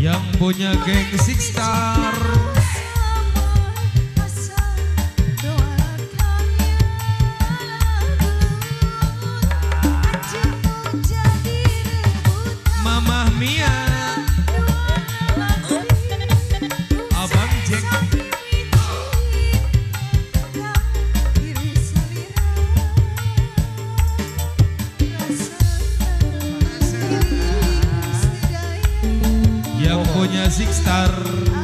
yang punya geng Six Star punya Six Star